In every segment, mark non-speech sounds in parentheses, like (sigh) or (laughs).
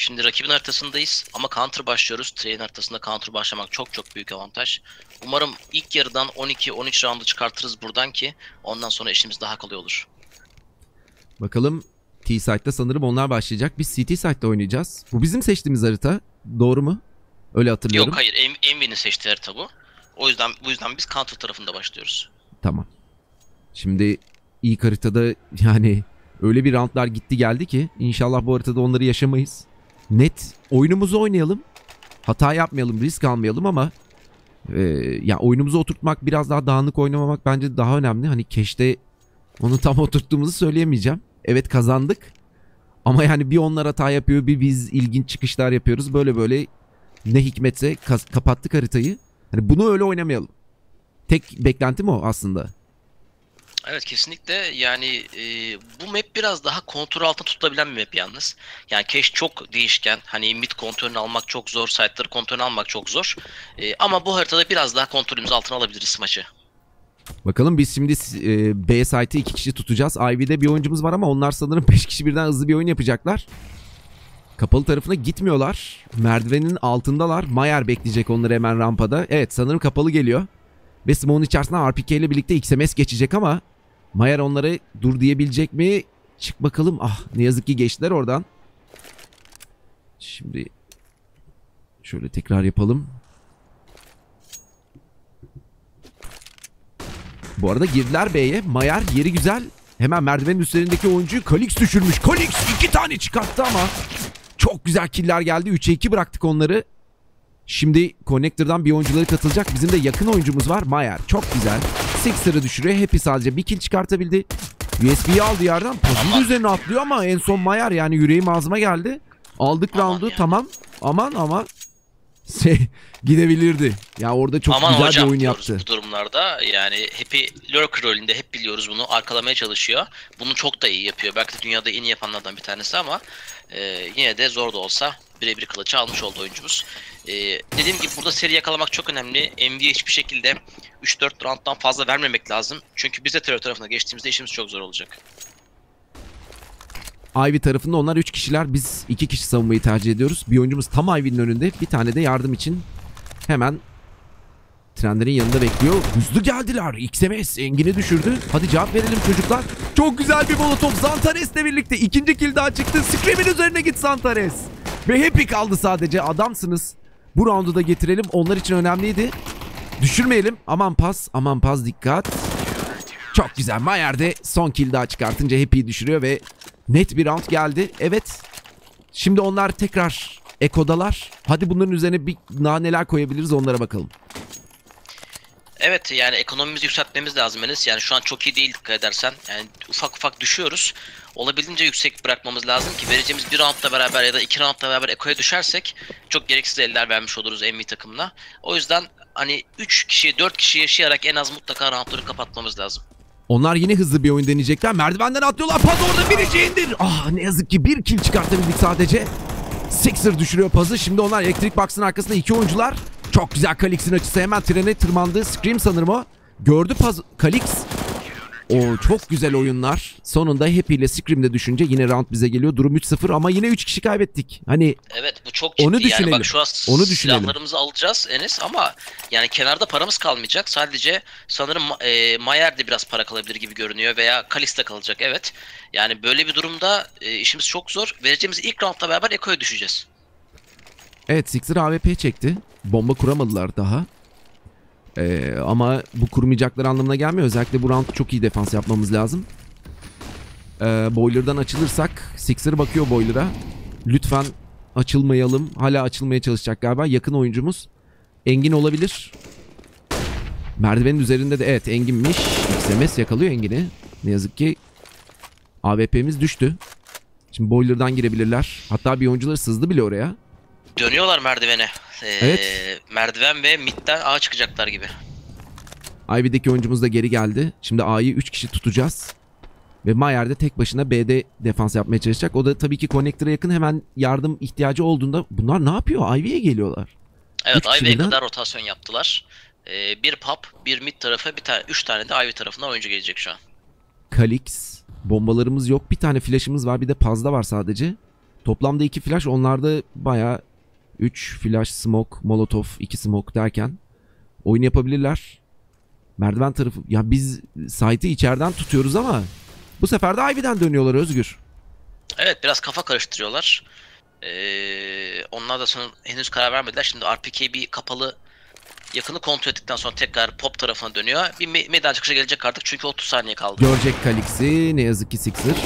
Şimdi rakibin haritasındayız ama counter başlıyoruz. Train haritasında counter başlamak çok çok büyük avantaj. Umarım ilk yarıdan 12-13 roundu çıkartırız buradan ki ondan sonra işimiz daha kolay olur. Bakalım T-Site'da sanırım onlar başlayacak. Biz CT Site'da oynayacağız. Bu bizim seçtiğimiz harita. Doğru mu? Öyle hatırlıyorum. Yok hayır Envy'nin seçtiği harita bu. O yüzden bu yüzden biz counter tarafında başlıyoruz. Tamam. Şimdi ilk haritada yani öyle bir roundlar gitti geldi ki inşallah bu haritada onları yaşamayız. Net oyunumuzu oynayalım. Hata yapmayalım, risk almayalım ama e, ya oyunumuzu oturtmak biraz daha dağınık oynamamak bence daha önemli. Hani keşte onu tam (laughs) oturttuğumuzu söyleyemeyeceğim. Evet kazandık. Ama yani bir onlar hata yapıyor, bir biz ilginç çıkışlar yapıyoruz. Böyle böyle ne hikmetse kapattık haritayı. Hani bunu öyle oynamayalım. Tek beklentim o aslında. Evet kesinlikle yani e, bu map biraz daha kontrol altında tutulabilen bir map yalnız. Yani cache çok değişken. Hani mid kontrolünü almak çok zor, site'ları kontrolünü almak çok zor. E, ama bu haritada biraz daha kontrolümüz altına alabiliriz maçı. Bakalım biz şimdi e, B site'i iki kişi tutacağız. Ivy'de bir oyuncumuz var ama onlar sanırım (laughs) 5 kişi birden hızlı bir oyun yapacaklar. Kapalı tarafına gitmiyorlar. Merdivenin altındalar. Mayer bekleyecek onları hemen rampada. Evet sanırım kapalı geliyor. Ve Smoke'un içerisinden RPK ile birlikte XMS geçecek ama Mayer onları dur diyebilecek mi? Çık bakalım. Ah ne yazık ki geçtiler oradan. Şimdi şöyle tekrar yapalım. Bu arada girdiler B'ye. Mayer yeri güzel. Hemen merdivenin üzerindeki oyuncuyu Kalix düşürmüş. Kalix iki tane çıkarttı ama çok güzel killer geldi. 3'e 2 bıraktık onları. Şimdi Connector'dan bir oyuncuları katılacak. Bizim de yakın oyuncumuz var. Mayer. Çok güzel. Sixer'ı düşürüyor. Happy sadece bir kill çıkartabildi. USB'yi aldı yerden. Pozun üzerine atlıyor ama en son Mayer yani yüreğim ağzıma geldi. Aldık Aman roundu ya. tamam. Aman ama şey (laughs) gidebilirdi. Ya orada çok Aman güzel hocam bir oyun yaptı. bu durumlarda. Yani Happy lurk rolünde hep biliyoruz bunu. Arkalamaya çalışıyor. Bunu çok da iyi yapıyor. Belki de dünyada en iyi yapanlardan bir tanesi ama e, yine de zor da olsa birebir kılıcı almış oldu oyuncumuz. E, dediğim gibi burada seri yakalamak çok önemli. MV'ye hiçbir şekilde 3-4 rounddan fazla vermemek lazım. Çünkü biz de terör tarafına geçtiğimizde işimiz çok zor olacak. Ivy tarafında onlar 3 kişiler. Biz 2 kişi savunmayı tercih ediyoruz. Bir oyuncumuz tam Ivy'nin önünde. Bir tane de yardım için hemen trenlerin yanında bekliyor. Hızlı geldiler. XMS Engin'i düşürdü. Hadi cevap verelim çocuklar. Çok güzel bir molotov. Zantares'le birlikte ikinci kill daha çıktı. Scream'in üzerine git Zantares. Ve Happy kaldı sadece. Adamsınız. Bu roundu da getirelim. Onlar için önemliydi. Düşürmeyelim. Aman pas. Aman pas dikkat. Çok güzel. Mayer de son kill daha çıkartınca Happy'yi düşürüyor ve net bir round geldi. Evet. Şimdi onlar tekrar ekodalar. Hadi bunların üzerine bir naneler koyabiliriz onlara bakalım. Evet yani ekonomimizi yükseltmemiz lazım Enes. Yani şu an çok iyi değil dikkat edersen. Yani ufak ufak düşüyoruz. Olabildiğince yüksek bırakmamız lazım ki vereceğimiz bir roundla beraber ya da iki roundla beraber ekoya düşersek çok gereksiz eller vermiş oluruz MV takımına. O yüzden hani 3 kişi 4 kişi yaşayarak en az mutlaka roundları kapatmamız lazım. Onlar yine hızlı bir oyun deneyecekler. Merdivenden atlıyorlar. Paz orada indir. Ah ne yazık ki bir kill çıkartabildik sadece. Sixer düşürüyor Paz'ı. Şimdi onlar elektrik box'ın arkasında iki oyuncular. Çok güzel Kalix'in açısı. Hemen trene tırmandı. Scream sanırım o. Gördü Paz. Kalix. O çok güzel oyunlar. Sonunda Happy ile Scream de düşünce yine round bize geliyor. Durum 3-0 ama yine 3 kişi kaybettik. Hani Evet bu çok ciddi Onu yani düşünelim. bak şu an Onu düşünelim. silahlarımızı alacağız Enes ama yani kenarda paramız kalmayacak. Sadece sanırım e, Mayer de biraz para kalabilir gibi görünüyor veya Kalista kalacak evet. Yani böyle bir durumda e, işimiz çok zor. Vereceğimiz ilk roundla beraber Eko'ya düşeceğiz. Evet Sixer AWP çekti. Bomba kuramadılar daha. Ee, ama bu kurmayacakları anlamına gelmiyor. Özellikle bu round çok iyi defans yapmamız lazım. Ee, boiler'dan açılırsak Sixer bakıyor Boiler'a. Lütfen açılmayalım. Hala açılmaya çalışacak galiba. Yakın oyuncumuz. Engin olabilir. Merdivenin üzerinde de evet Engin'miş. XMS yakalıyor Engin'i. Ne yazık ki AWP'miz düştü. Şimdi boiler'dan girebilirler. Hatta bir oyuncuları sızdı bile oraya. Dönüyorlar merdivene. Ee, Evet. Merdiven ve midden A çıkacaklar gibi. Ivy'deki oyuncumuz da geri geldi. Şimdi A'yı 3 kişi tutacağız. Ve Mayer de tek başına B'de defans yapmaya çalışacak. O da tabii ki Connector'a yakın hemen yardım ihtiyacı olduğunda bunlar ne yapıyor? Ivy'ye geliyorlar. Evet Ivy'ye kadar rotasyon yaptılar. Ee, bir pop, bir mid tarafı, bir tane, üç tane de Ivy tarafından oyuncu gelecek şu an. Kalix. Bombalarımız yok. Bir tane flash'ımız var. Bir de pazda var sadece. Toplamda 2 flash onlarda baya 3 flash smoke, molotov, 2 smoke derken oyun yapabilirler. Merdiven tarafı ya biz site'ı içeriden tutuyoruz ama bu sefer de Ivy'den dönüyorlar Özgür. Evet biraz kafa karıştırıyorlar. Ee, onlar da sonra henüz karar vermediler. Şimdi RPK bir kapalı yakını kontrol ettikten sonra tekrar pop tarafına dönüyor. Bir me- meydan çıkışı gelecek artık çünkü 30 saniye kaldı. Görecek Kalix'i ne yazık ki Sixer.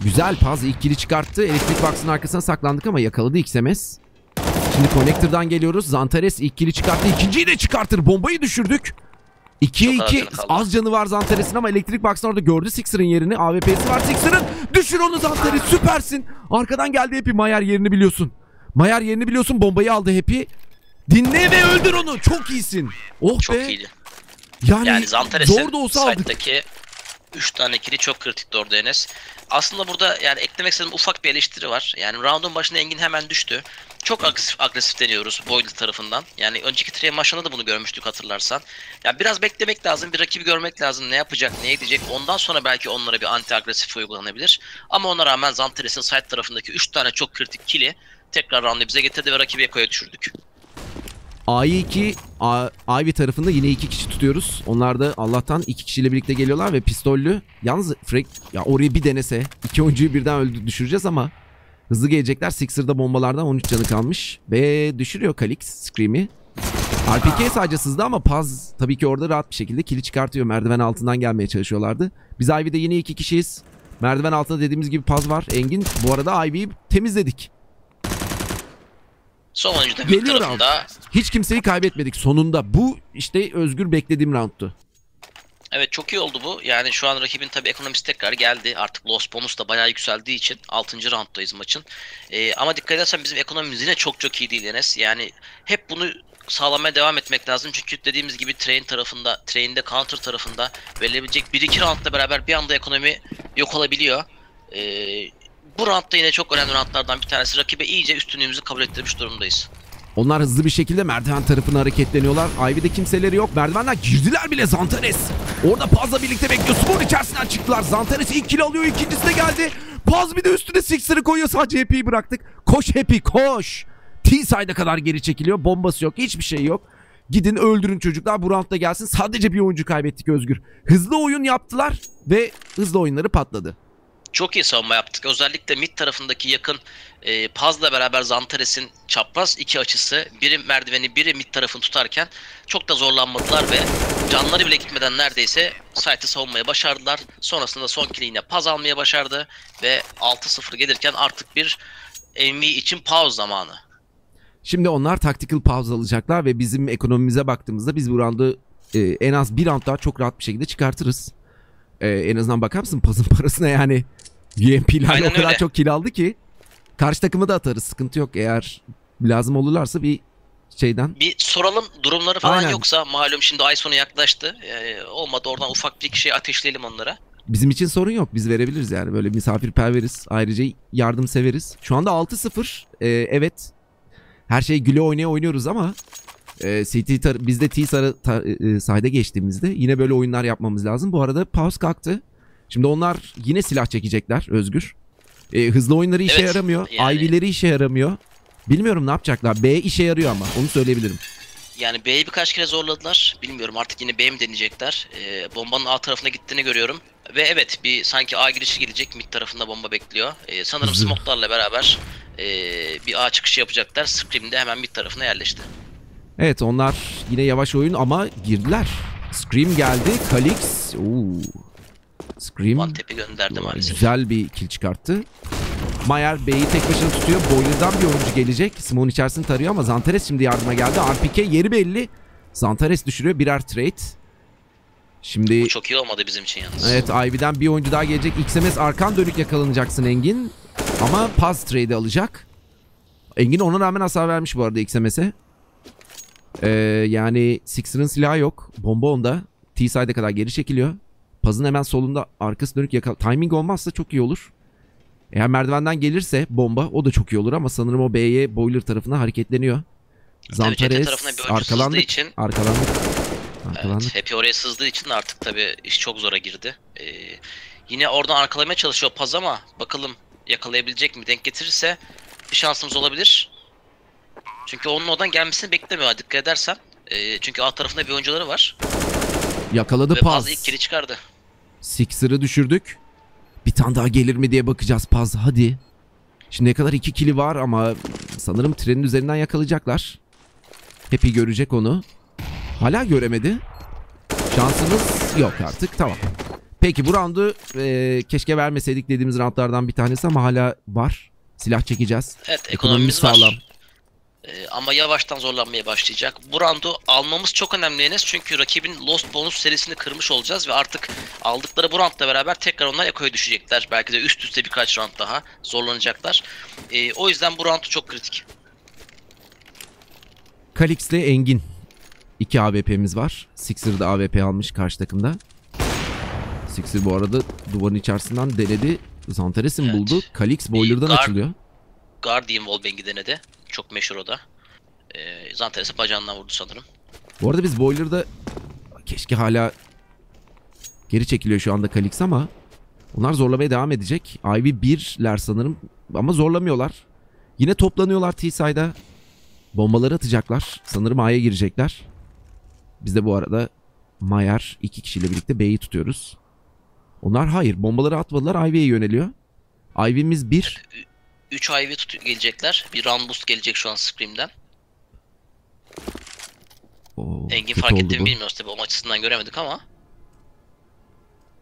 Güzel paz ilk kili çıkarttı. Elektrik box'ın arkasına saklandık ama yakaladı XMS. Şimdi Connector'dan geliyoruz. Zantares ilk kili çıkarttı. İkinciyi de çıkartır. Bombayı düşürdük. 2'ye Çok az 2 canı kaldı. az canı var Zantares'in ama elektrik box'ın orada gördü Sixer'ın yerini. AWP'si var Sixer'ın. Düşür onu Zantares süpersin. Arkadan geldi Happy. Mayer yerini biliyorsun. Mayer yerini biliyorsun. Bombayı aldı Happy. Dinle ve öldür onu. Çok iyisin. Oh Çok be. iyiydi. Yani, Yani Zantares'in olsa aldık. Site'daki 3 tane kili çok kritikti orada Enes. Aslında burada yani eklemek istediğim ufak bir eleştiri var. Yani round'un başında Engin hemen düştü. Çok agresif, agresif deniyoruz Boyle tarafından. Yani önceki Trey maçında da bunu görmüştük hatırlarsan. Yani biraz beklemek lazım, bir rakibi görmek lazım. Ne yapacak, ne edecek. Ondan sonra belki onlara bir anti agresif uygulanabilir. Ama ona rağmen Zantares'in side tarafındaki 3 tane çok kritik kili tekrar round'u bize getirdi ve rakibi Eko'ya düşürdük. A2 A- Ivy tarafında yine iki kişi tutuyoruz. Onlar da Allah'tan iki kişiyle birlikte geliyorlar ve pistollü. Yalnız Frank ya orayı bir denese iki oyuncuyu birden öldü düşüreceğiz ama hızlı gelecekler. Sixer'da bombalardan 13 canı kalmış ve düşürüyor Kalix Scream'i. RPK sadece sızdı ama Paz tabii ki orada rahat bir şekilde kili çıkartıyor. Merdiven altından gelmeye çalışıyorlardı. Biz Ivy'de yine iki kişiyiz. Merdiven altında dediğimiz gibi Paz var. Engin bu arada Ivy'yi temizledik. Son oyuncu da Geliyor tarafında. Hiç kimseyi kaybetmedik sonunda. Bu işte özgür beklediğim roundtu. Evet çok iyi oldu bu. Yani şu an rakibin tabii ekonomisi tekrar geldi. Artık loss bonus da bayağı yükseldiği için 6. rounddayız maçın. Ee, ama dikkat edersen bizim ekonomimiz yine çok çok iyi değil Enes. Yani hep bunu sağlamaya devam etmek lazım. Çünkü dediğimiz gibi train tarafında, train'de counter tarafında verilebilecek 1-2 roundla beraber bir anda ekonomi yok olabiliyor. Ee, bu roundda yine çok önemli roundlardan bir tanesi. Rakibe iyice üstünlüğümüzü kabul ettirmiş durumdayız. Onlar hızlı bir şekilde merdiven tarafına hareketleniyorlar. Ivy'de kimseleri yok. Merdivenden girdiler bile Zantares. Orada Paz'la birlikte bekliyor. Spor içerisinden çıktılar. Zantares ilk kill alıyor. ikincisi de geldi. Paz bir de üstüne Sixer'ı koyuyor. Sadece Happy'yi bıraktık. Koş Happy koş. T-side'a kadar geri çekiliyor. Bombası yok. Hiçbir şey yok. Gidin öldürün çocuklar. Bu roundda gelsin. Sadece bir oyuncu kaybettik Özgür. Hızlı oyun yaptılar ve hızlı oyunları patladı. Çok iyi savunma yaptık. Özellikle mid tarafındaki yakın e, Paz'la beraber Zantares'in çapraz iki açısı biri merdiveni biri mid tarafını tutarken çok da zorlanmadılar ve canları bile gitmeden neredeyse site'ı savunmaya başardılar. Sonrasında son kill'i yine Paz almaya başardı ve 6-0 gelirken artık bir MV için pause zamanı. Şimdi onlar tactical pause alacaklar ve bizim ekonomimize baktığımızda biz bu roundu e, en az bir round daha çok rahat bir şekilde çıkartırız. E, en azından bakar mısın Paz'ın parasına yani UMP'lerle o kadar öyle. çok kill aldı ki. Karşı takımı da atarız sıkıntı yok eğer lazım olurlarsa bir şeyden. Bir soralım durumları falan Aynen. yoksa malum şimdi ay sonu yaklaştı. E, olmadı oradan ufak bir şey ateşleyelim onlara. Bizim için sorun yok biz verebiliriz yani böyle misafirperveriz ayrıca yardım severiz. Şu anda 6-0 E, evet her şey güle oynaya oynuyoruz ama e, CT tar- biz de T sarı ta- e, side'e geçtiğimizde yine böyle oyunlar yapmamız lazım. Bu arada pause kalktı. Şimdi onlar yine silah çekecekler Özgür. E, hızlı oyunları işe Evet, yaramıyor. yani- Ivy'leri işe yaramıyor. Bilmiyorum ne yapacaklar. B işe yarıyor ama onu söyleyebilirim. Yani B'yi birkaç kere zorladılar. Bilmiyorum artık yine B mi deneyecekler. Ee, bombanın A tarafına gittiğini görüyorum. Ve evet bir sanki A girişi gelecek. Mid tarafında bomba bekliyor. Ee, sanırım (laughs) smoke'larla beraber ee, bir A çıkışı yapacaklar. Scream de hemen mid tarafına yerleşti. Evet onlar yine yavaş oyun ama girdiler. Scream geldi. Kalix. Oo. Scream tap'i gönderdi maalesef. güzel bir kill çıkarttı. Mayer B'yi tek başına tutuyor. Boiler'dan bir oyuncu gelecek. Simon içerisini tarıyor ama Zantares şimdi yardıma geldi. RPK yeri belli. Zantares düşürüyor birer trade. Şimdi Bu çok iyi olmadı bizim için yalnız. evet Ivy'den bir oyuncu daha gelecek. XMS arkan dönük yakalanacaksın Engin. Ama pass trade alacak. Engin ona rağmen hasar vermiş bu arada XMS'e. Ee, yani Sixer'ın silahı yok. Bomba onda. T-side'e kadar geri çekiliyor. Pazın hemen solunda arkası dönük yakal. Timing olmazsa çok iyi olur. Eğer merdivenden gelirse bomba o da çok iyi olur ama sanırım o B'ye boiler tarafına hareketleniyor. Zantares arkalandık. için Arkalandık. Arkalandık. Evet, Happy oraya sızdığı için artık tabii iş çok zora girdi. Ee, yine oradan arkalamaya çalışıyor Paz ama bakalım yakalayabilecek mi? Denk getirirse bir şansımız olabilir. Çünkü onun oradan gelmesini beklemiyor dikkat edersen. Ee, çünkü A tarafında bir oyuncuları var. Yakaladı Ve Paz. İlk kili çıkardı. Sixer'ı düşürdük. Bir tane daha gelir mi diye bakacağız Paz hadi. Şimdi ne kadar iki kili var ama sanırım trenin üzerinden yakalayacaklar. Happy görecek onu. Hala göremedi. Şansımız yok artık tamam. Peki bu roundu e, keşke vermeseydik dediğimiz roundlardan bir tanesi ama hala var. Silah çekeceğiz. Evet Ekonomimiz ekonomimiz var. Ee, ama yavaştan zorlanmaya başlayacak. Bu roundu almamız çok önemli Enes. Çünkü rakibin Lost Bonus serisini kırmış olacağız ve artık aldıkları bu roundla beraber tekrar onlar Eko'ya düşecekler. Belki de üst üste birkaç round daha zorlanacaklar. Ee, o yüzden bu round çok kritik. Kalix ile Engin. İki AWP'miz var. Sixer de AWP almış karşı takımda. Sixer bu arada duvarın içerisinden denedi. Zantares'in Evet. buldu. Kalix boiler'dan açılıyor. Guardian Wallbang'i denedi. Çok meşhur o da. Ee, Zantares'i bacağından vurdu sanırım. Bu arada biz boiler'da keşke hala geri çekiliyor şu anda Kalix ama onlar zorlamaya devam edecek. Ivy 1'ler sanırım ama zorlamıyorlar. Yine toplanıyorlar T-side'a. Bombaları atacaklar. Sanırım A'ya girecekler. Biz de bu arada Mayer iki kişiyle birlikte B'yi tutuyoruz. Onlar hayır bombaları atmadılar Ivy'ye yöneliyor. Ivy'miz 1. 3 IV tut gelecekler. Bir round boost gelecek şu an Scream'den. Oo, Engin fark ettiğimi bu. bilmiyoruz tabi o açısından göremedik ama.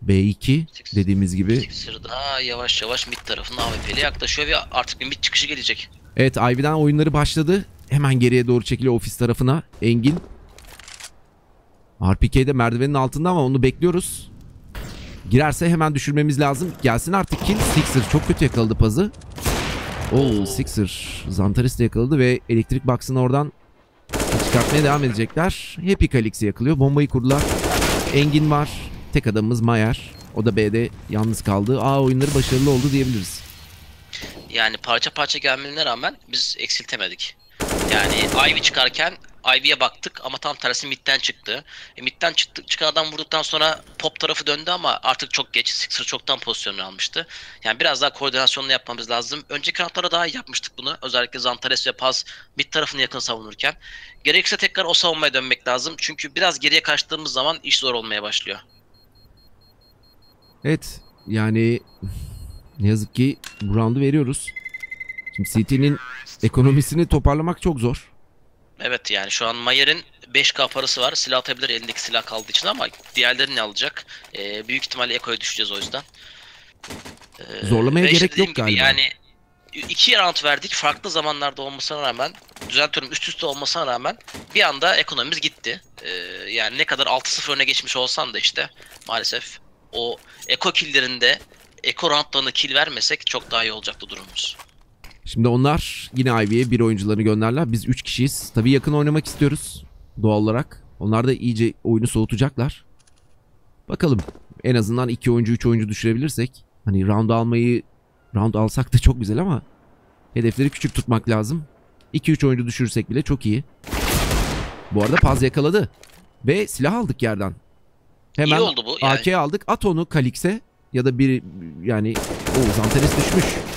B2 dediğimiz gibi Sixer'da yavaş yavaş mid tarafına AWP'li yaklaşıyor ve artık bir mid çıkışı gelecek. Evet Ivy'den oyunları başladı. Hemen geriye doğru çekiliyor ofis tarafına. Engin. RPK'de merdivenin altında ama onu bekliyoruz. Girerse hemen düşürmemiz lazım. Gelsin artık kill. Sixer çok kötü yakaladı pazı. Oo Sixer Zantaris de yakaladı ve elektrik box'ını oradan çıkartmaya devam edecekler. Happy Calix'i yakalıyor. Bombayı kurdular. Engin var. Tek adamımız Mayer. O da B'de yalnız kaldı. A oyunları başarılı oldu diyebiliriz. Yani parça parça gelmelerine rağmen biz eksiltemedik. Yani Ivy çıkarken Ivy'ye baktık ama tam tersi midden çıktı. E, midden çıktı, çıkan adam vurduktan sonra top tarafı döndü ama artık çok geç. Sixer çoktan pozisyonunu almıştı. Yani biraz daha koordinasyonla yapmamız lazım. Önceki roundlarda daha iyi yapmıştık bunu. Özellikle Zantares ve Paz mid tarafını yakın savunurken. Gerekirse tekrar o savunmaya dönmek lazım. Çünkü biraz geriye kaçtığımız zaman iş zor olmaya başlıyor. Evet yani ne yazık ki bu roundu veriyoruz. Şimdi CT'nin ekonomisini toparlamak çok zor. Evet yani şu an Mayer'in 5K parası var. Silah atabilir elindeki silah kaldığı için ama diğerleri ne alacak? Ee, büyük ihtimalle Eko'ya düşeceğiz o yüzden. Ee, Zorlamaya işte gerek yok galiba. Yani iki round verdik. Farklı zamanlarda olmasına rağmen düzeltiyorum üst üste olmasına rağmen bir anda ekonomimiz gitti. Ee, yani ne kadar 6-0 öne geçmiş olsan da işte maalesef o Eko killlerinde Eko roundlarında kill vermesek çok daha iyi olacaktı durumumuz. Şimdi onlar yine Ivy'ye bir oyuncularını gönderler. Biz 3 kişiyiz. Tabii yakın oynamak istiyoruz doğal olarak. Onlar da iyice oyunu soğutacaklar. Bakalım en azından 2 oyuncu 3 oyuncu düşürebilirsek. Hani round almayı round alsak da çok güzel ama hedefleri küçük tutmak lazım. 2-3 oyuncu düşürürsek bile çok iyi. Bu arada Paz yakaladı. Ve silah aldık yerden. Hemen iyi oldu bu. Yani AK aldık. At onu Kalix'e ya da bir yani o Zantares düşmüş.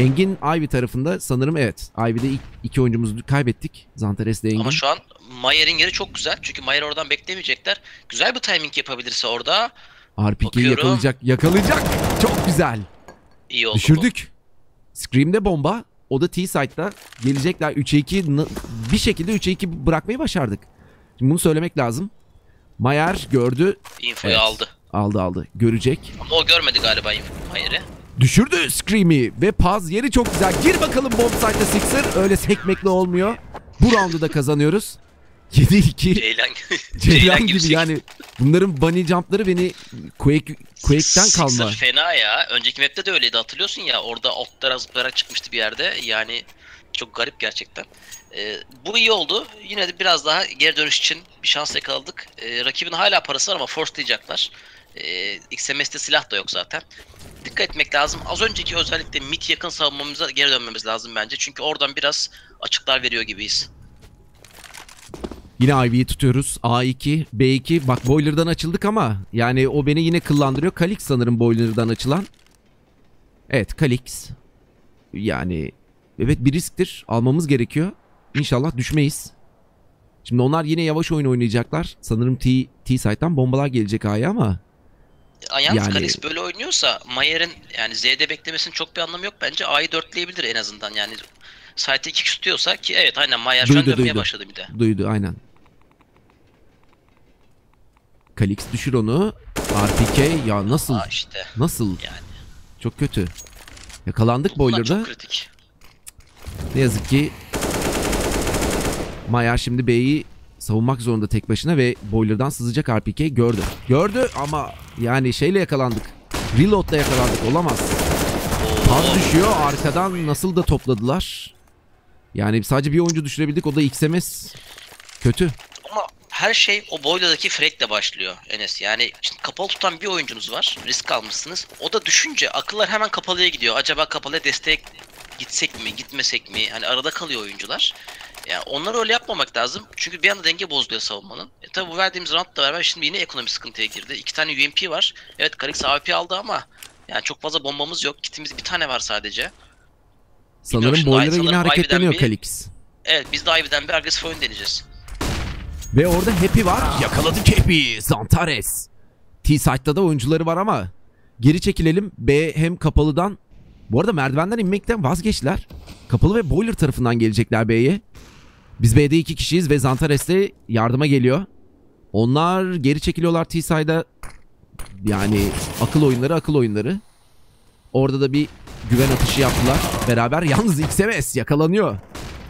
Engin Ivy tarafında sanırım evet. Ivy'de ilk iki oyuncumuzu kaybettik. Zantares de Engin. Ama şu an Mayer'in yeri çok güzel. Çünkü Mayer oradan beklemeyecekler. Güzel bir timing yapabilirse orada RPK'yi yakalayacak. Yakalayacak. Çok güzel. iyi oldu bu. Düşürdük. Scream'de bomba. O da T-Site'da. Gelecekler 3'e 2. n- Bir şekilde 3'e 2 bırakmayı başardık. Şimdi bunu söylemek lazım. Mayer gördü. Infoyu Evet. aldı. Aldı aldı. Görecek. Ama o görmedi galiba Mayer'i. Düşürdü Scream'i ve Paz yeri çok güzel. Gir bakalım bomb site'da Sixer. Öyle sekmekle olmuyor. Bu roundu da kazanıyoruz. (laughs) 7-2. Ceylan, Ceylan gibi (laughs) yani. Bunların bunny jump'ları beni Quake, Quake'den Sixer kalma. fena ya. Önceki map'te de öyleydi hatırlıyorsun ya. Orada altlara zıplayarak çıkmıştı bir yerde. Yani çok garip gerçekten. Ee, bu iyi oldu. Yine de biraz daha geri dönüş için bir şans yakaladık. Ee, rakibin hala parası var ama forcelayacaklar. Ee, XMS'te silah da yok zaten. Dikkat etmek lazım. Az önceki özellikle mid yakın savunmamıza geri dönmemiz lazım bence. Çünkü oradan biraz açıklar veriyor gibiyiz. Yine Ivy'yi tutuyoruz. A2, B2. Bak boiler'dan açıldık ama yani o beni yine kıllandırıyor. Kalix sanırım boiler'dan açılan. Evet Kalix. Yani evet bir risktir. Almamız gerekiyor. İnşallah düşmeyiz. Şimdi onlar yine yavaş oyun oynayacaklar. Sanırım T, T site'dan bombalar gelecek A'ya ama Yalnız Yani- Kalis böyle oynuyorsa Mayer'in yani Z'de beklemesinin çok bir anlamı yok. Bence A'yı dörtleyebilir en azından. Yani site 2 tutuyorsa ki evet aynen Mayer şu an dönmeye duydu. başladı bir de. duydu aynen. Kalix düşür onu. RPK ya nasıl Aa işte nasıl yani. çok kötü. Yakalandık Bunlar boiler'da. çok kritik. Ne yazık ki Mayer şimdi B'yi savunmak zorunda tek başına ve boiler'dan sızacak RPK gördü. Gördü ama yani şeyle yakalandık. Reload'la yakalandık olamaz. Paz düşüyor arkadan nasıl da topladılar. Yani sadece bir oyuncu düşürebildik o da XMS. Kötü. Ama her şey o boyladaki frekle başlıyor Enes. Yani şimdi kapalı tutan bir oyuncunuz var. Risk almışsınız. O da düşünce akıllar hemen kapalıya gidiyor. Acaba kapalıya destek gitsek mi, gitmesek mi? Hani arada kalıyor oyuncular. Yani onları öyle yapmamak lazım. Çünkü bir anda denge bozuluyor savunmanın. E tabi bu verdiğimiz roundla beraber şimdi yine ekonomi sıkıntıya girdi. İki tane UMP var. Evet Kalix AWP aldı ama yani çok fazla bombamız yok. Kitimiz bir tane var sadece. Sanırım sanırım yine hareketleniyor Kalix. Evet biz de Ivy'den bir agresif oyun deneyeceğiz. Ve orada Happy var. Yakaladık Happy. Zantares. T-Site'da da oyuncuları var ama geri çekilelim. B hem kapalıdan bu arada merdivenden inmekten vazgeçtiler. Kapalı ve Boiler tarafından gelecekler B'ye. Biz B'de iki kişiyiz ve Zantares de yardıma geliyor. Onlar geri çekiliyorlar T-Side'a. Yani akıl oyunları akıl oyunları. Orada da bir güven atışı yaptılar beraber. Yalnız XMS yakalanıyor.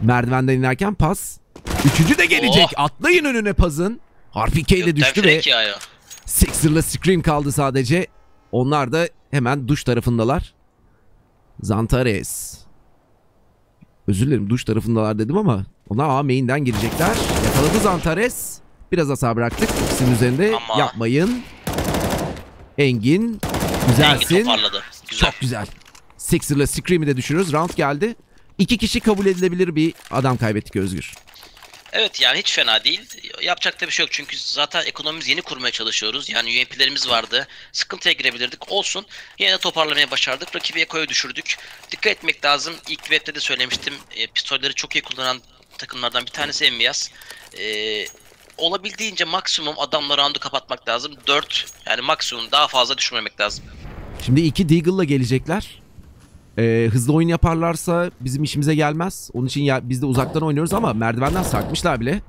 Merdivenden inerken pas. Üçüncü de gelecek. Oh. Atlayın önüne pasın. RPK ile düştü ve. Sixer'la Scream kaldı sadece. Onlar da hemen duş tarafındalar. Zantares. Özür dilerim duş tarafındalar dedim ama onlar A main'den girecekler. Yakaladı Zantares. Biraz hasar bıraktık. İkisinin üzerinde Ama- yapmayın. Engin. Engin Güzelsin. toparladı. Güzel. Çok güzel. Sixer'la Scream'i de düşürüyoruz. Round geldi. İki kişi kabul edilebilir bir adam kaybettik Özgür. Evet yani hiç fena değil. Yapacak da bir şey yok çünkü zaten ekonomimizi yeni kurmaya çalışıyoruz. Yani UMP'lerimiz vardı. Sıkıntıya girebilirdik. Olsun. Yine de toparlamaya başardık. Rakibi Eko'ya düşürdük. Dikkat etmek lazım. İlk webde de söylemiştim. E, pistolleri çok iyi kullanan takımlardan bir tanesi Envias. E, olabildiğince maksimum adamla roundu kapatmak lazım. 4 yani maksimum daha fazla düşürmemek lazım. Şimdi iki Deagle'la gelecekler. Ee, hızlı oyun yaparlarsa bizim işimize gelmez. Onun için ya, biz de uzaktan oynuyoruz ama merdivenden sarkmışlar bile.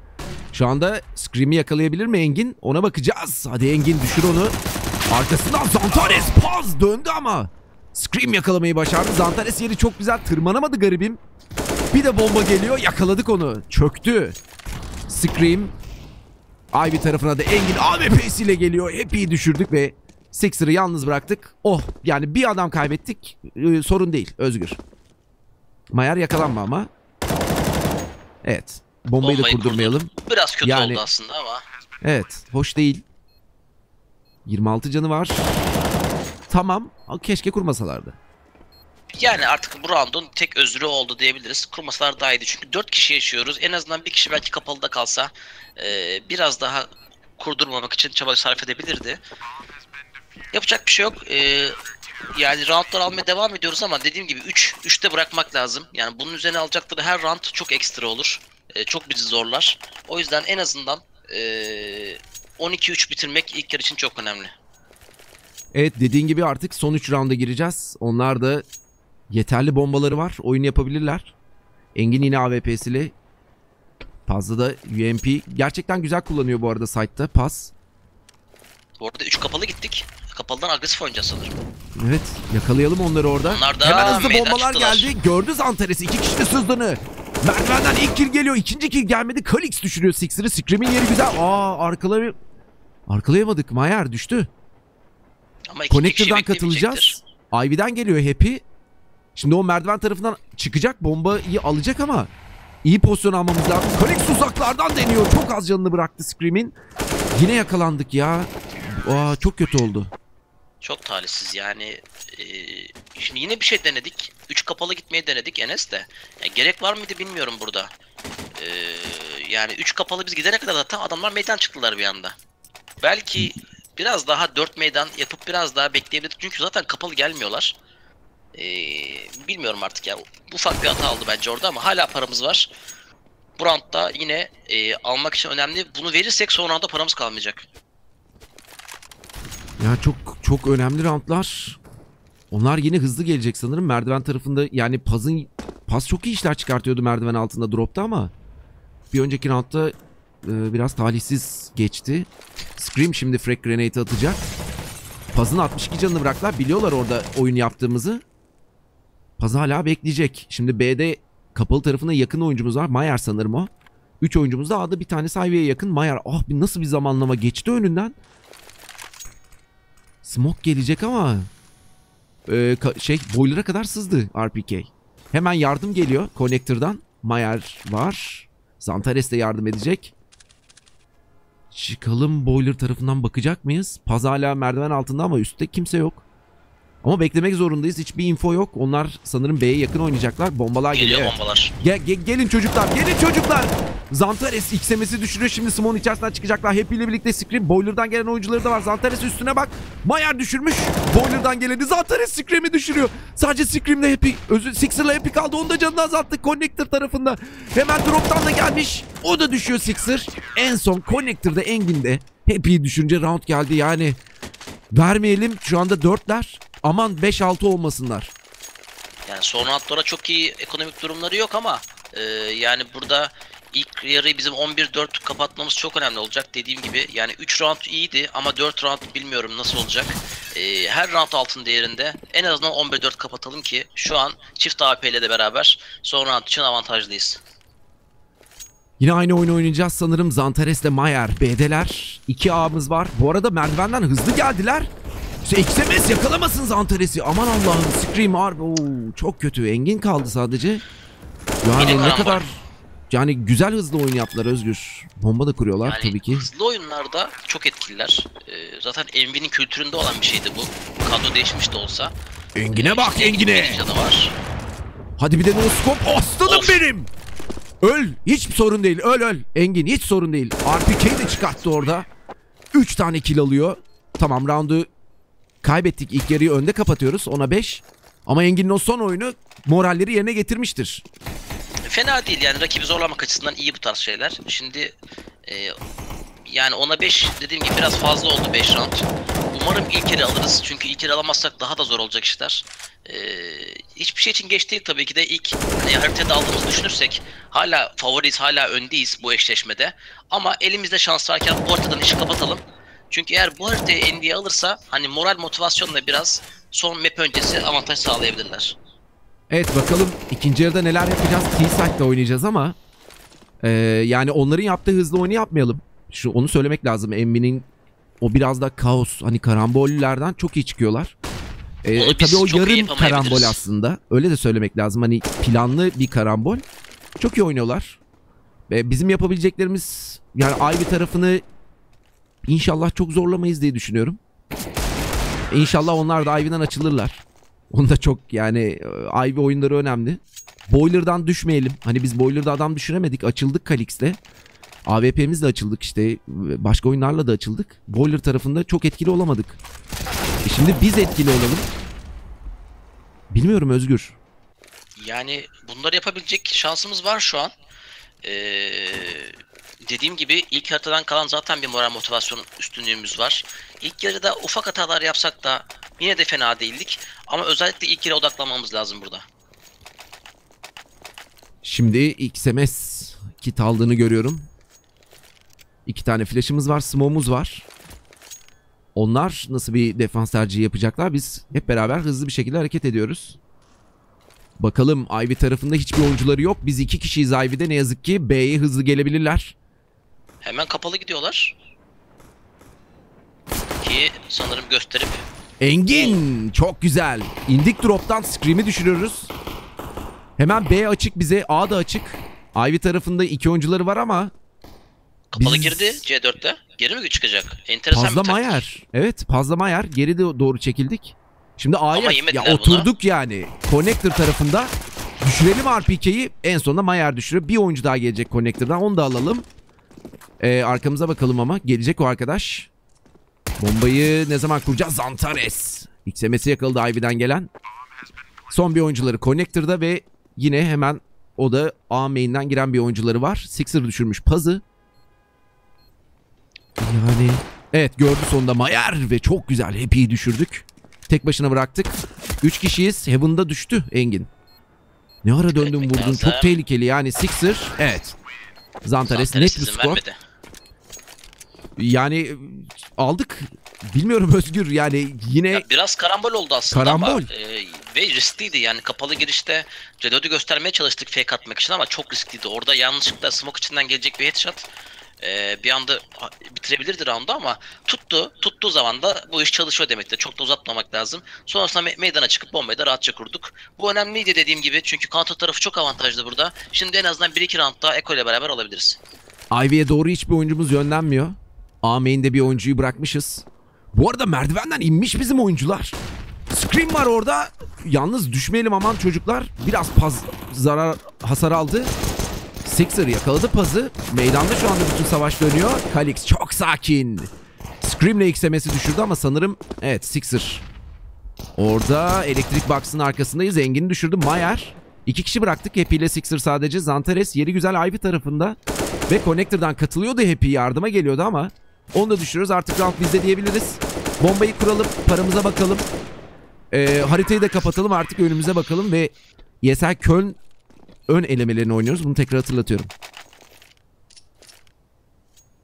Şu anda Scream'i yakalayabilir mi Engin? Ona bakacağız. Hadi Engin düşür onu. Arkasından Zantares paz döndü ama. Scream yakalamayı başardı. Zantares yeri çok güzel tırmanamadı garibim. Bir de bomba geliyor yakaladık onu. Çöktü. Scream. Ivy tarafına da Engin AWP'siyle geliyor. Hep iyi düşürdük ve Sixer'ı yalnız bıraktık. Oh yani bir adam kaybettik. Ee, sorun değil Özgür. Mayer yakalanma ama. Evet. Bombayı, Bombayı da kurdurmayalım. kurdurduk. Biraz kötü Yani- oldu aslında ama. Evet. Hoş değil. 26 canı var. Tamam. ama Keşke kurmasalardı. Yani artık bu round'un tek özrü oldu diyebiliriz. Kurmasalar daha iyiydi. Çünkü 4 kişi yaşıyoruz. En azından bir kişi belki kapalıda kalsa e, biraz daha kurdurmamak için çaba sarf edebilirdi. Yapacak bir şey yok. E, yani roundlar almaya devam ediyoruz ama dediğim gibi 3 3'te bırakmak lazım. Yani bunun üzerine alacakları her round çok ekstra olur. E, çok bizi zorlar. O yüzden en azından e, 12-3 bitirmek ilk yarı için çok önemli. Evet dediğin gibi artık son 3 rounda gireceğiz. Onlar da yeterli bombaları var. Oyun yapabilirler. Engin yine AWP'siyle. Fazla da UMP. Gerçekten güzel kullanıyor bu arada site'da. Pas. Bu arada 3 kapalı gittik. Kapalıdan agresif oynayacağız sanırım. Evet yakalayalım onları orada. Onlar da Hemen hızlı bombalar çıktılar. geldi. Gördü Zantares. iki kişi de sızdığını. Merdivenden ilk kill geliyor. ikinci kill gelmedi. Kalix düşürüyor Sixer'ı. Scream'in yeri güzel. Aa arkalayı... Arkalayamadık. Mayer düştü. Ama iki Connector'dan katılacağız. Ivy'den geliyor Happy. Şimdi o merdiven tarafından çıkacak. Bombayı alacak ama iyi pozisyon almamız lazım. Kalix uzaklardan deniyor. Çok az canını bıraktı Scream'in. Yine yakalandık ya. Aa, çok kötü oldu. Çok talihsiz yani. e, şimdi yine bir şey denedik. 3 kapalı gitmeyi denedik Enes de. Yani gerek var mıydı bilmiyorum burada. E, yani 3 kapalı biz gidene kadar zaten adamlar meydan çıktılar bir anda. Belki biraz daha 4 meydan yapıp biraz daha bekleyebilirdik. Çünkü zaten kapalı gelmiyorlar. Ee, bilmiyorum artık ya. Ufak bir hata aldı bence orada ama hala paramız var. Bu roundda yine e, almak için önemli. Bunu verirsek son roundda paramız kalmayacak. Ya çok çok önemli roundlar. Onlar yine hızlı gelecek sanırım. Merdiven tarafında yani Paz'ın Paz çok iyi işler çıkartıyordu merdiven altında dropta ama bir önceki roundda e, biraz talihsiz geçti. Scream şimdi frag grenade atacak. Paz'ın 62 canını bıraktılar. Biliyorlar orada oyun yaptığımızı. Paz hala bekleyecek. Şimdi B'de kapalı tarafına yakın oyuncumuz var. Mayer sanırım o. 3 oyuncumuz da A'da bir tanesi Ivy'ye yakın. Mayer ah bir nasıl bir zamanlama geçti önünden. Smoke gelecek ama e, ka- şey boiler'a kadar sızdı RPK. Hemen yardım geliyor Connector'dan. Mayer var. Zantares de yardım edecek. Çıkalım boiler tarafından bakacak mıyız? Paz hala merdiven altında ama üstte kimse yok. Ama beklemek zorundayız. Hiçbir info yok. Onlar sanırım B'ye yakın oynayacaklar. Bombalar geliyor. Geliyor bombalar. Gel, gel- gelin çocuklar, gelin çocuklar. Zantares XMS'i düşürüyor. Şimdi Simon içerisinden çıkacaklar. Hep ile birlikte Scream. Boiler'dan gelen oyuncuları da var. Zantares üstüne bak. Mayer düşürmüş. Boiler'dan geleni Zantares Scream'i düşürüyor. Sadece Scream'le Happy, özü Sixer'la Happy kaldı. Onu da canını azalttı Connector tarafında. Hemen drop'tan da gelmiş. O da düşüyor Sixer. En son Connector'da Engin'de Happy'yi düşünce round geldi. Yani vermeyelim. Şu anda dörtler. Aman 5-6 olmasınlar. Yani son roundlara çok iyi ekonomik durumları yok ama e, yani burada ilk yarıyı bizim 11-4 kapatmamız çok önemli olacak. Dediğim gibi yani 3 round iyiydi ama 4 round bilmiyorum nasıl olacak. E, her round altın değerinde en azından 11-4 kapatalım ki şu an çift AP ile de beraber son round için avantajlıyız. Yine aynı oyunu oynayacağız sanırım. Zantares ile Mayer B'deler. 2 A'mız var. Bu arada merdivenden hızlı geldiler. XMS yakalamasın Zantares'i. Aman Allah'ım Scream harbi. Oo, çok kötü. Engin kaldı sadece. Yani ne kadar yani güzel hızlı oyun yaptılar Özgür. Bomba da kuruyorlar Yani tabii ki. hızlı oyunlarda çok etkililer. E, zaten Envy'nin kültüründe olan bir şeydi bu. Kadro değişmiş de olsa. Engin'e bak Engin'e. Canı var. Hadi bir de no scope. Aslanım Of. benim. Öl. Hiç sorun değil. Öl öl. Engin hiç sorun değil. RPK de çıkarttı orada. 3 tane kill alıyor. Tamam roundu kaybettik. İlk yarıyı önde kapatıyoruz. Ona 5. Ama Engin'in o son oyunu moralleri yerine getirmiştir. Fena değil yani rakibi zorlamak açısından iyi bu tarz şeyler. Şimdi e, yani ona 5 dediğim gibi biraz fazla oldu 5 round. Umarım ilk eli alırız çünkü ilk eli alamazsak daha da zor olacak işler. E, hiçbir şey için geç değil tabii ki de ilk hani haritada aldığımızı düşünürsek hala favoriyiz hala öndeyiz bu eşleşmede. Ama elimizde şans varken bu haritadan işi kapatalım. Çünkü eğer bu haritayı ND'ye alırsa hani moral motivasyonla biraz son map öncesi avantaj sağlayabilirler. Evet bakalım ikinci yarıda neler yapacağız. T-Side'da oynayacağız ama e, yani onların yaptığı hızlı oyunu yapmayalım. Şu onu söylemek lazım. Emmi'nin o biraz da kaos hani karambollerden çok iyi çıkıyorlar. E, e, biz tabii o yarım karambol aslında. Öyle de söylemek lazım. Hani planlı bir karambol. Çok iyi oynuyorlar. Ve bizim yapabileceklerimiz yani Ivy tarafını inşallah çok zorlamayız diye düşünüyorum. İnşallah onlar da Ivy'den açılırlar. Onda çok yani e, Ivy oyunları önemli. Boiler'dan düşmeyelim. Hani biz Boiler'da adam düşüremedik. Açıldık Kalix'le. AWP'mizle açıldık işte. Başka oyunlarla da açıldık. Boiler tarafında çok etkili olamadık. E şimdi biz etkili olalım. Bilmiyorum Özgür. Yani bunları yapabilecek şansımız var şu an. Ee, dediğim gibi ilk haritadan kalan zaten bir moral motivasyon üstünlüğümüz var. İlk yarıda ufak hatalar yapsak da yine de fena değildik. Ama özellikle ilk yere odaklanmamız lazım burada. Şimdi XMS kit aldığını görüyorum. İki tane flash'ımız var, smoke'umuz var. Onlar nasıl bir defans tercihi yapacaklar? Biz hep beraber hızlı bir şekilde hareket ediyoruz. Bakalım Ivy tarafında hiçbir oyuncuları yok. Biz iki kişiyiz Ivy'de ne yazık ki. B'ye hızlı gelebilirler. Hemen kapalı gidiyorlar. Ki sanırım gösterip Engin çok güzel. İndik drop'tan scream'i düşürüyoruz. Hemen B açık bize. A da açık. Ivy tarafında iki oyuncuları var ama kapalı Biz- girdi C4'te. Geri mi çıkacak? Enteresan bir taktik. Mayer. Evet fazla Mayer. Geri de doğru çekildik. Şimdi A'ya ya buna. oturduk yani. Connector tarafında düşürelim RPK'yi. En sonunda Mayer düşürüyor. Bir oyuncu daha gelecek Connector'dan. Onu da alalım. Ee, arkamıza bakalım ama. Gelecek o arkadaş. Bombayı ne zaman kuracağız? Zantares. XMS'i yakaladı Ivy'den gelen. Son bir oyuncuları Connector'da ve yine hemen o da A main'den giren bir oyuncuları var. Sixer düşürmüş Paz'ı. Yani evet gördü sonunda Mayer ve çok güzel Happy'yi düşürdük. Tek başına bıraktık. 3 kişiyiz. Heaven'da düştü Engin. Ne ara döndün vurdun. Çok tehlikeli yani Sixer. Evet. Zantares Zantares net bir skor. vermedi. Yani aldık. Bilmiyorum Özgür yani yine Ya biraz karambol oldu aslında Karambol. ama e, ve riskliydi yani kapalı girişte Reload'u göstermeye çalıştık fake atmak için ama çok riskliydi. Orada yanlışlıkla smoke içinden gelecek bir headshot e, bir anda bitirebilirdi round'u ama tuttu. Tuttuğu zaman da bu iş çalışıyor demektir. Çok da uzatmamak lazım. Sonrasında me- meydana çıkıp bombayı da rahatça kurduk. Bu önemliydi dediğim gibi çünkü counter tarafı çok avantajlı burada. Şimdi en azından 1-2 round daha Eko ile beraber alabiliriz. Ivy'ye doğru hiçbir oyuncumuz yönlenmiyor. A main'de bir oyuncuyu bırakmışız. Bu arada merdivenden inmiş bizim oyuncular. Scream var orada. Yalnız düşmeyelim aman çocuklar. Biraz paz zarar hasar aldı. Sixer yakaladı pazı. Meydanda şu anda bütün savaş dönüyor. Kalix çok sakin. Scream'le XMS'i düşürdü ama sanırım evet Sixer. Orada elektrik box'ın arkasındayız. Engin'i düşürdü. Mayer. İki kişi bıraktık. Happy ile Sixer sadece. Zantares yeri güzel Ivy tarafında. Ve Connector'dan katılıyordu Happy yardıma geliyordu ama onu da düşürüyoruz. Artık round bizde diyebiliriz. Bombayı kuralım. Paramıza bakalım. Ee, haritayı da kapatalım. Artık önümüze bakalım ve Yesel Köln ön elemelerini oynuyoruz. Bunu tekrar hatırlatıyorum.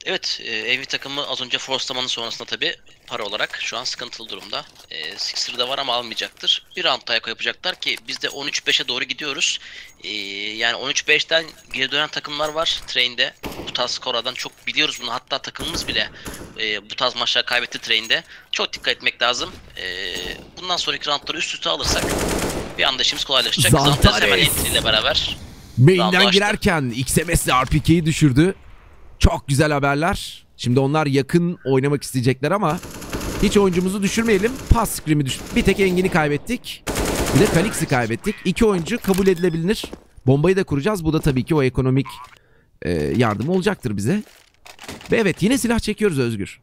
Evet, e, Envy takımı az önce forcelamanın sonrasında tabi para olarak şu an sıkıntılı durumda. E, Sixer'da var ama almayacaktır. Bir round daha Eko yapacaklar ki biz de 13-5'e doğru gidiyoruz. E, yani 13-5'ten geri dönen takımlar var Train'de. Bu tarz skorlardan çok biliyoruz bunu. Hatta takımımız bile e, bu tarz maçlar kaybetti Train'de. Çok dikkat etmek lazım. E, bundan sonraki roundları üst üste alırsak bir anda işimiz kolaylaşacak. Zantares. Hemen entry ile beraber Main'den girerken XMS'le RPK'yi düşürdü. Çok güzel haberler. Şimdi onlar yakın oynamak isteyecekler ama hiç oyuncumuzu düşürmeyelim. Pas scream'i düş... Bir tek Engin'i kaybettik. Bir de Kalix'i kaybettik. İki oyuncu kabul edilebilir. Bombayı da kuracağız. Bu da tabii ki o ekonomik e, yardım olacaktır bize. Ve evet yine silah çekiyoruz Özgür.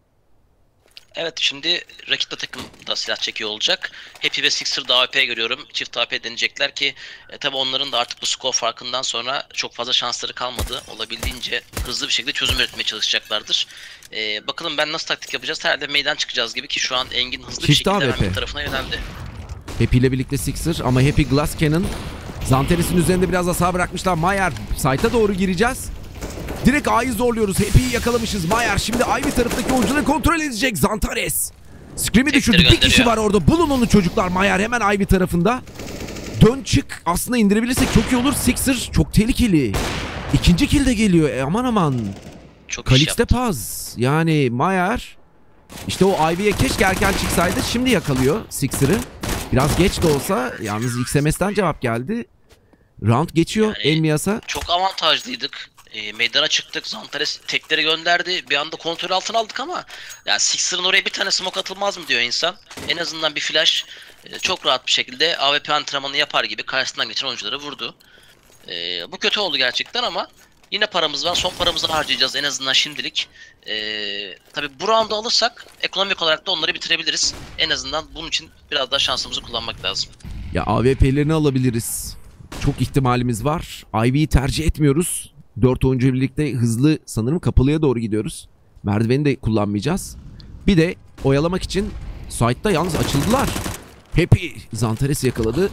Evet şimdi rakip takım da silah çekiyor olacak. Happy ve Sixer'da AWP görüyorum. Çift AWP deneyecekler ki e, tabi onların da artık bu skor farkından sonra çok fazla şansları kalmadı. Olabildiğince hızlı bir şekilde çözüm üretmeye çalışacaklardır. E, bakalım ben nasıl taktik yapacağız? Herhalde meydan çıkacağız gibi ki şu an Engin hızlı bir Çift şekilde AWP. hemen bir tarafına yöneldi. Happy ile birlikte Sixer ama Happy Glass Cannon. Zanteres'in üzerinde biraz hasar bırakmışlar. Mayer site'a doğru gireceğiz. Direkt A'yı zorluyoruz. Happy'yi yakalamışız. Mayer şimdi Ivy tarafındaki oyuncuları kontrol edecek. Zantares. Scream'i düşürdü. Bir kişi var orada. Bulun onu çocuklar. Mayer hemen Ivy tarafında. Dön çık. Aslında indirebilirsek çok iyi olur. Sixer çok tehlikeli. İkinci kill de geliyor. E, aman aman. Çok Kalix'te paz. Yani Mayer işte o Ivy'ye keşke erken çıksaydı. Şimdi yakalıyor Sixer'ı. Biraz geç de olsa yalnız XMS'ten cevap geldi. Round geçiyor Yani- Elmias'a. Çok avantajlıydık. E, meydana çıktık. Zantares tekleri gönderdi. Bir anda kontrol altına aldık ama yani Sixer'ın oraya bir tane smoke atılmaz mı diyor insan. En azından bir flash e, çok rahat bir şekilde AWP antrenmanı yapar gibi karşısından geçen oyuncuları vurdu. E, bu kötü oldu gerçekten ama yine paramız var. Son paramızı harcayacağız en azından şimdilik. E, tabii bu roundu alırsak ekonomik olarak da onları bitirebiliriz. En azından bunun için biraz daha şansımızı kullanmak lazım. Ya AWP'lerini alabiliriz. Çok ihtimalimiz var. Ivy'yi tercih etmiyoruz. 4 oyuncu birlikte hızlı sanırım kapalıya doğru gidiyoruz. Merdiveni de kullanmayacağız. Bir de oyalamak için site'da yalnız açıldılar. Happy Zantares'i yakaladı.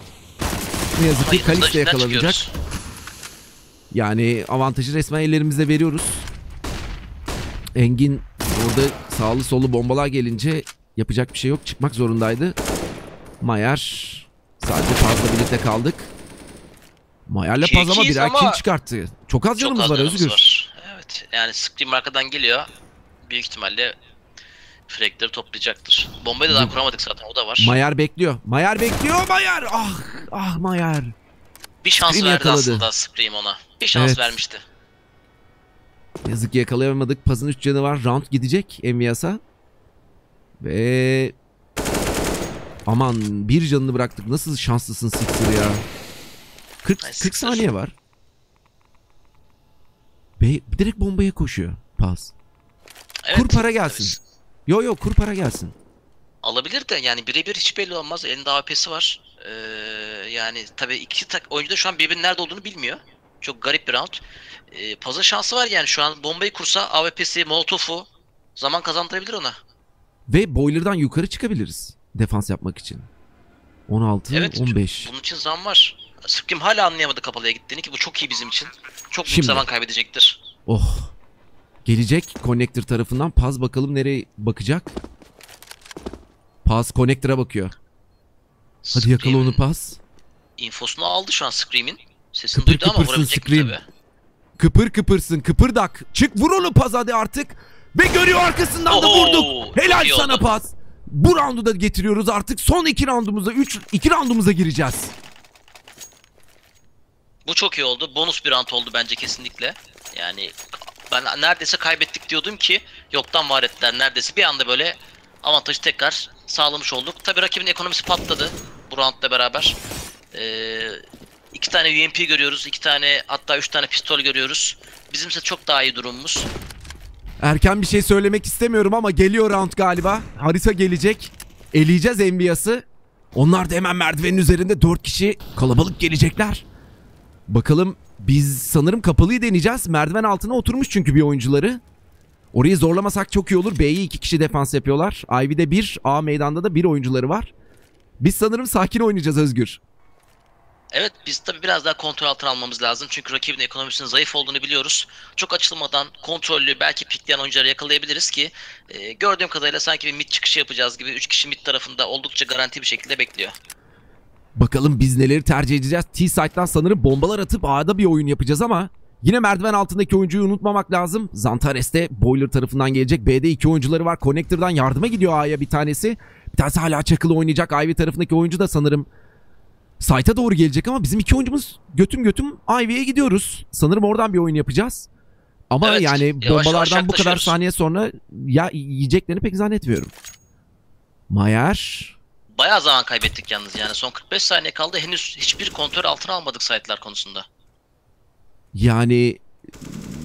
Ne yazık ki Kalix de yakalanacak. Yani avantajı resmen ellerimizde veriyoruz. Engin orada sağlı sollu bombalar gelince yapacak bir şey yok. Çıkmak zorundaydı. Mayer sadece fazla birlikte kaldık. Mayer'le İki Paz ama ikiyiz birer kill çıkarttı. Çok az Çok canımız az var canımız Özgür. var. Evet. Yani Scream arkadan geliyor. Büyük ihtimalle fragleri toplayacaktır. Bombayı da daha kuramadık zaten o da var. Mayer bekliyor. Mayer bekliyor. Mayer. Ah ah Mayer. bir şans Scream verdi yakaladı. aslında Scream ona. Bir şans Evet. vermişti. Yazık ki yakalayamadık. Paz'ın 3 canı var. Round gidecek Envias'a. Ve aman bir canını bıraktık. Nasıl şanslısın Sixer ya. 40, Ay, 40 Sixer. saniye var. Ve direkt bombaya koşuyor Paz. Evet. Kur para gelsin. tabii. Yo yo kur para gelsin. Alabilir de yani birebir hiç belli olmaz. Elinde AWP'si var. Ee, yani tabii iki tak oyuncu da şu an birbirinin nerede olduğunu bilmiyor. Çok garip bir round. Ee, Paz'ın şansı var yani şu an bombayı kursa AWP'si, Molotov'u zaman kazandırabilir ona. Ve boiler'dan yukarı çıkabiliriz defans yapmak için. 16, Evet, 15. Bunun için zaman var. Sıkkım hala anlayamadı kapalıya gittiğini ki bu çok iyi bizim için. Çok büyük Şimdi. zaman kaybedecektir. Oh. Gelecek connector tarafından. Paz bakalım nereye bakacak. Paz connector'a bakıyor. Hadi yakala Scream'in onu Paz. infosunu aldı şu an Scream'in. Sesini Kıpır duydu ama kıpırsın vurabilecek mi Scream. tabii. Kıpır kıpırsın kıpırdak. Çık vur onu Paz hadi artık. Ve görüyor arkasından da Oho, vurduk. Helal iyi sana oldu. Paz. Bu roundu da getiriyoruz artık. Son iki roundumuza, üç, iki roundumuza gireceğiz. Bu çok iyi oldu. Bonus bir round oldu bence kesinlikle. Yani ben neredeyse kaybettik diyordum ki yoktan var ettiler neredeyse. Bir anda böyle avantajı tekrar sağlamış olduk. Tabi rakibin ekonomisi patladı bu roundla beraber. Ee, iki tane UMP görüyoruz. iki tane hatta üç tane pistol görüyoruz. Bizimse çok daha iyi durumumuz. Erken bir şey söylemek istemiyorum ama geliyor round galiba. Harita gelecek. Eleyeceğiz Envia'sı. Onlar da hemen merdivenin üzerinde 4 kişi kalabalık gelecekler. Bakalım biz sanırım kapalıyı deneyeceğiz. Merdiven altına oturmuş çünkü bir oyuncuları. Orayı zorlamasak çok iyi olur. B'yi 2 kişi defans yapıyorlar. Ivy'de 1, A meydanda da bir oyuncuları var. Biz sanırım sakin oynayacağız Özgür. Evet biz tabi biraz daha kontrol altına almamız lazım. Çünkü rakibin ekonomisinin zayıf olduğunu biliyoruz. Çok açılmadan kontrollü belki pikleyen oyuncuları yakalayabiliriz ki e, gördüğüm kadarıyla sanki bir mid çıkışı yapacağız gibi 3 kişi mid tarafında oldukça garanti bir şekilde bekliyor. Bakalım biz neleri tercih edeceğiz. T-Site'dan sanırım bombalar atıp A'da bir oyun yapacağız ama yine merdiven altındaki oyuncuyu unutmamak lazım. Zantares de Boiler tarafından gelecek. B'de iki oyuncuları var. Connector'dan yardıma gidiyor A'ya bir tanesi. Bir tanesi hala çakılı oynayacak. Ivy tarafındaki oyuncu da sanırım site'a doğru gelecek ama bizim iki oyuncumuz götüm götüm Ivy'ye gidiyoruz. Sanırım oradan bir oyun yapacağız. Ama Evet, yani bombalardan bu kadar saniye sonra ya yiyeceklerini pek zannetmiyorum. Mayer Bayağı zaman kaybettik yalnız yani son 45 saniye kaldı henüz hiçbir kontrol altına almadık site'lar konusunda. Yani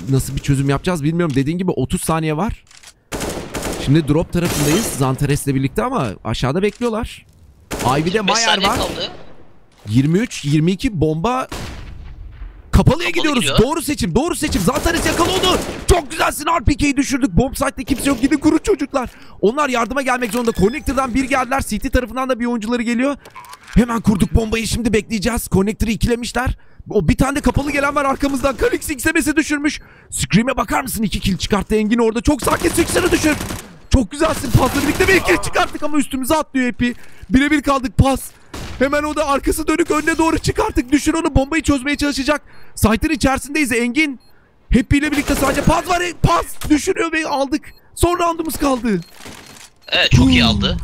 nasıl bir çözüm yapacağız bilmiyorum. Dediğin gibi 30 saniye var. Şimdi drop tarafındayız Zantares'le birlikte ama aşağıda bekliyorlar. Ivy'de 5 Mayer var. kaldı. 23 22 bomba Kapalıya Kapalı gidiyoruz. gidiyor. Doğru seçim. Doğru seçim. Zantares yakala onu. Çok güzelsin. RPK'yi düşürdük. Bomb site'de kimse yok. Gidin kurun çocuklar. Onlar yardıma gelmek zorunda. Connector'dan bir geldiler. CT tarafından da bir oyuncuları geliyor. Hemen kurduk bombayı. Şimdi bekleyeceğiz. Connector'ı ikilemişler. O bir tane de kapalı gelen var arkamızdan. Kalix XMS'e düşürmüş. Scream'e bakar mısın? İki kill çıkarttı Engin orada. Çok sakin Sixer'ı düşür. Çok güzelsin. Pasla birlikte bir kill çıkarttık ama üstümüze atlıyor Epi. Birebir kaldık pas. Hemen o da arkası dönük önüne doğru çıkarttık. Düşün onu bombayı çözmeye çalışacak. Site'ın içerisindeyiz Engin. Happy ile birlikte sadece pas var. Pas düşürüyor ve aldık. Son roundumuz kaldı. Evet çok iyi aldı.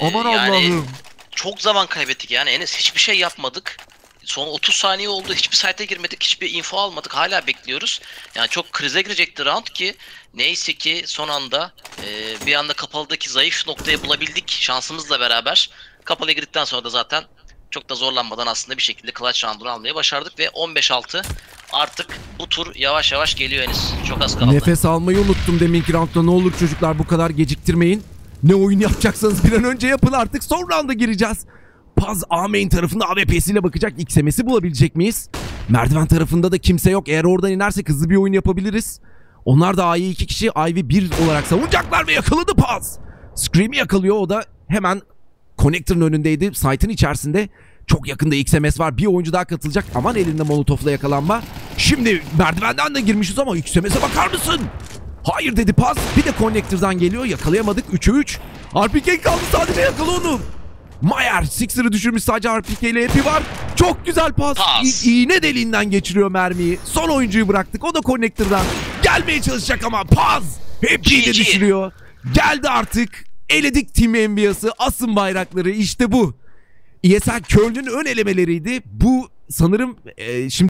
Ee, Aman yani Allah'ım. çok zaman kaybettik yani Enes hiçbir şey yapmadık. Son 30 saniye oldu. Hiçbir site'e girmedik. Hiçbir info almadık. Hala bekliyoruz. Yani çok krize girecekti round ki neyse ki son anda e, bir anda kapalıdaki zayıf noktayı bulabildik şansımızla beraber. Kapalıya girdikten sonra da zaten çok da zorlanmadan aslında bir şekilde clutch round'unu almayı başardık ve 15-6 artık bu tur yavaş yavaş geliyor Enes. Çok az kaldı. Nefes almayı unuttum deminki roundda. Ne olur çocuklar bu kadar geciktirmeyin. Ne oyun yapacaksanız bir an önce yapın artık. Son rounda gireceğiz. Paz A main tarafında AWP'siyle bakacak. XMS'i bulabilecek miyiz? Merdiven tarafında da kimse yok. Eğer oradan inersek hızlı bir oyun yapabiliriz. Onlar da A'yı iki kişi Ivy bir olarak savunacaklar ve yakaladı Paz. Scream'i yakalıyor. O da hemen Connector'ın önündeydi. Site'ın içerisinde. Çok yakında XMS var. Bir oyuncu daha katılacak. Aman elinde molotofla yakalanma. Şimdi merdivenden de girmişiz ama XMS'e bakar mısın? Hayır dedi Paz. Bir de Connector'dan geliyor. Yakalayamadık. 3'e 3. RPK kaldı sadece yakala onu. Mayer Sixer'ı düşürmüş sadece RPK ile Happy var. Çok güzel pas. Pas. İ- iğne deliğinden geçiriyor mermiyi. Son oyuncuyu bıraktık. O da Connector'dan. Gelmeye çalışacak ama pas. Happy'yi de düşürüyor. Geldi artık. Eledik Team Envia'sı. Asın bayrakları. İşte bu. ESL Köln'ün ön elemeleriydi. Bu sanırım e, şimdi